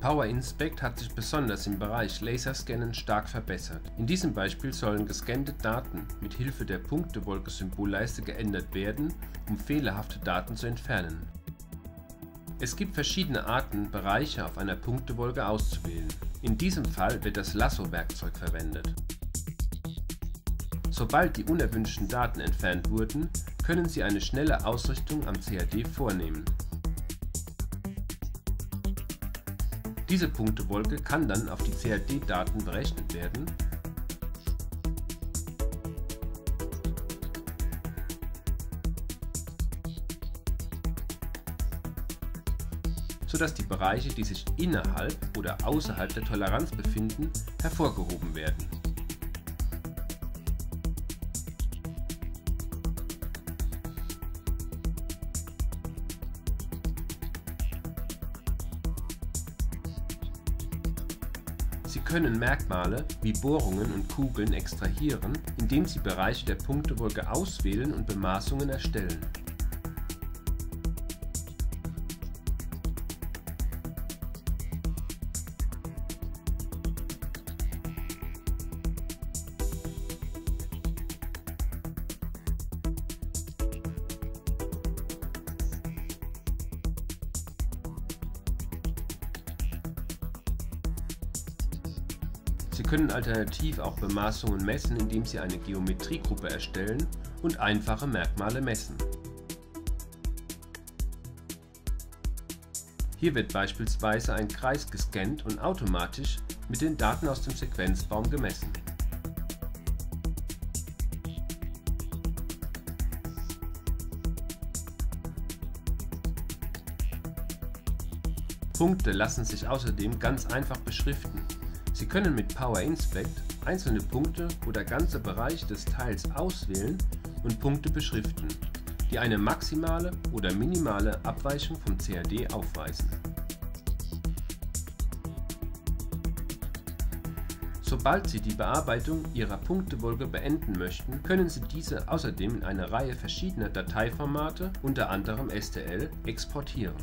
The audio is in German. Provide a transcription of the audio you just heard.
PowerInspect hat sich besonders im Bereich Laserscannen stark verbessert. In diesem Beispiel sollen gescannte Daten mit Hilfe der Punktewolke-Symbolleiste geändert werden, um fehlerhafte Daten zu entfernen. Es gibt verschiedene Arten, Bereiche auf einer Punktewolke auszuwählen. In diesem Fall wird das Lasso-Werkzeug verwendet. Sobald die unerwünschten Daten entfernt wurden, können Sie eine schnelle Ausrichtung am CAD vornehmen. Diese Punktewolke kann dann auf die CAD-Daten berechnet werden sodass die Bereiche, die sich innerhalb oder außerhalb der Toleranz befinden, hervorgehoben werden. Sie können Merkmale wie Bohrungen und Kugeln extrahieren, indem Sie Bereiche der Punktewolke auswählen und Bemaßungen erstellen. Sie können alternativ auch Bemaßungen messen, indem Sie eine Geometriegruppe erstellen und einfache Merkmale messen. Hier wird beispielsweise ein Kreis gescannt und automatisch mit den Daten aus dem Sequenzbaum gemessen. Punkte lassen sich außerdem ganz einfach beschriften Sie können mit Power Inspect einzelne Punkte oder ganze Bereiche des Teils auswählen und Punkte beschriften, die eine maximale oder minimale Abweichung vom CAD aufweisen. Sobald Sie die Bearbeitung Ihrer Punktewolke beenden möchten, können Sie diese außerdem in eine Reihe verschiedener Dateiformate, unter anderem STL, exportieren